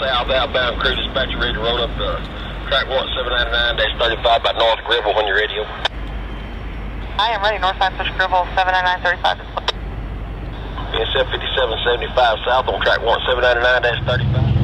south, outbound crew dispatcher ready to roll up the track 1799-35 by North Gribble when you're ready. I am ready, Northside switch Gribble seven nine nine thirty five. B S F fifty seven seventy five south on track one seven nine nine dash thirty five.